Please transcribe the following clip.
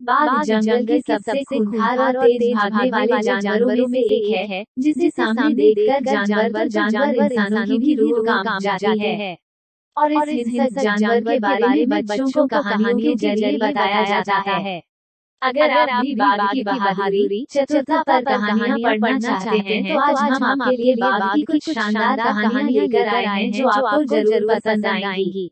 बाघ जंगल के सबसे खूंखार और तेज भागने वाले जानवरों में एक है जिसे सामने देखकर जानवर जानवर इंसानों की भी रूह काम जाती है। और इस हिंसक जानवर के बारे में बच्चों को कहानियों के ज़रिए बताया जाता है। अगर आप भी बाघ की बहादुरी चतुरता पर कहानियाँ पढ़ना चाहते हैं तो, तो आज हम आपके लिए बाघ की कुछ शानदार कहानियाँ लेकर आए हैं जो आपको ज़रूर पसंद आएँगी।